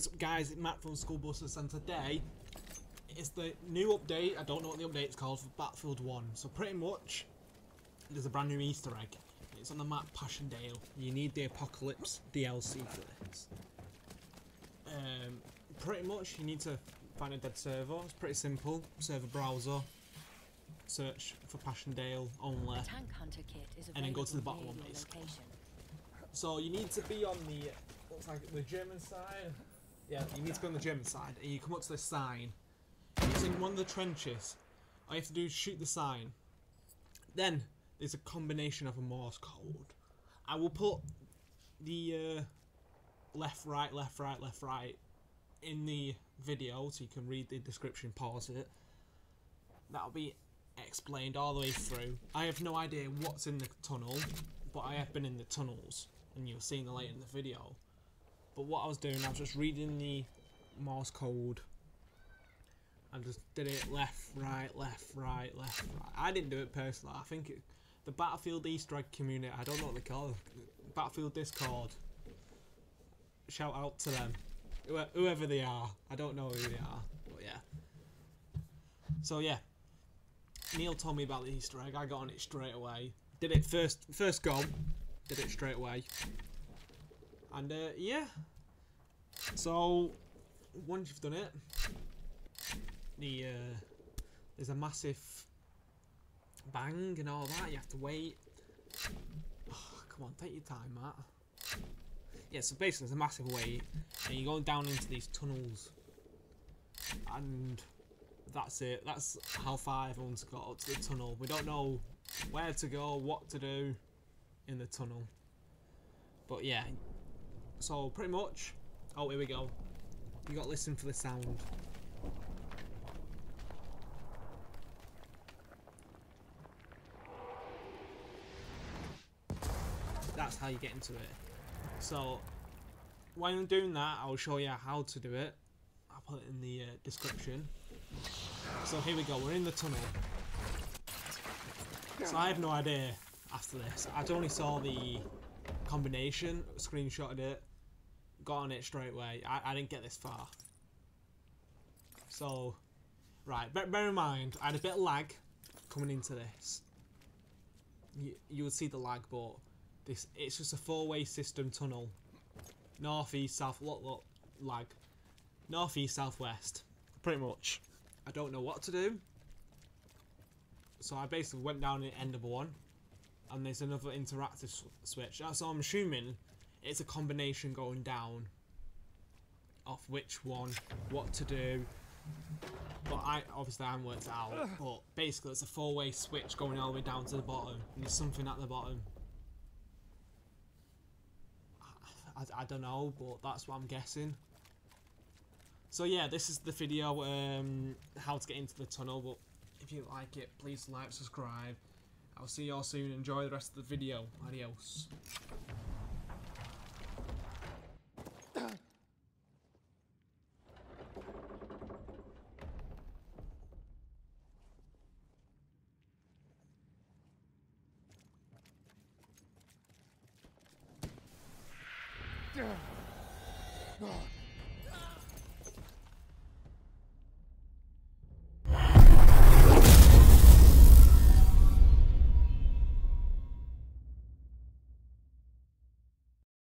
is up guys, it's Matt from Skull Busters and today is the new update, I don't know what the update's called, for Battlefield 1. So pretty much, there's a brand new easter egg. It's on the map Passchendaele. You need the Apocalypse DLC for this. Um, pretty much, you need to find a dead server. It's pretty simple. Server browser, search for Passchendaele only. Tank Hunter kit is And then go to the bottom one, basically. location. So you need to be on the looks like the German side. Yeah, you need to go on the German side, and you come up to this sign. It's in one of the trenches. All you have to do is shoot the sign. Then there's a combination of a Morse code. I will put the uh, left, right, left, right, left, right in the video, so you can read the description, pause it. That'll be explained all the way through. I have no idea what's in the tunnel, but I have been in the tunnels, and you'll see the later in the video. But what I was doing, I was just reading the Morse code. I just did it left, right, left, right, left, right. I didn't do it personally. I think it, the Battlefield Easter egg community, I don't know what they call it, Battlefield Discord. Shout out to them, whoever they are. I don't know who they are, but yeah. So yeah, Neil told me about the Easter egg. I got on it straight away. Did it first, first go. Did it straight away. And uh, yeah. So once you've done it, the uh, there's a massive bang and all that. You have to wait. Oh, come on, take your time, Matt. Yeah, so basically there's a massive wait, and you're going down into these tunnels, and that's it. That's how far everyone's got up to the tunnel. We don't know where to go, what to do in the tunnel. But yeah, so pretty much. Oh, here we go. You got to listen for the sound. That's how you get into it. So, when I'm doing that, I'll show you how to do it. I'll put it in the uh, description. So here we go, we're in the tunnel. So I have no idea after this. I only saw the combination, screenshotted it, got on it straight away. I, I didn't get this far. So, right, bear, bear in mind, I had a bit of lag coming into this. You, you would see the lag, but this it's just a four-way system tunnel. North, east, south, look, look, lag. North, east, south, west. Pretty much. I don't know what to do. So I basically went down at end of one. And there's another interactive switch. So I'm assuming it's a combination going down of which one, what to do. But I obviously I haven't worked out. But basically it's a four-way switch going all the way down to the bottom. And there's something at the bottom. I, I don't know, but that's what I'm guessing. So yeah, this is the video um, how to get into the tunnel. But if you like it, please like, subscribe. I'll see you all soon. Enjoy the rest of the video. Adios. Oh,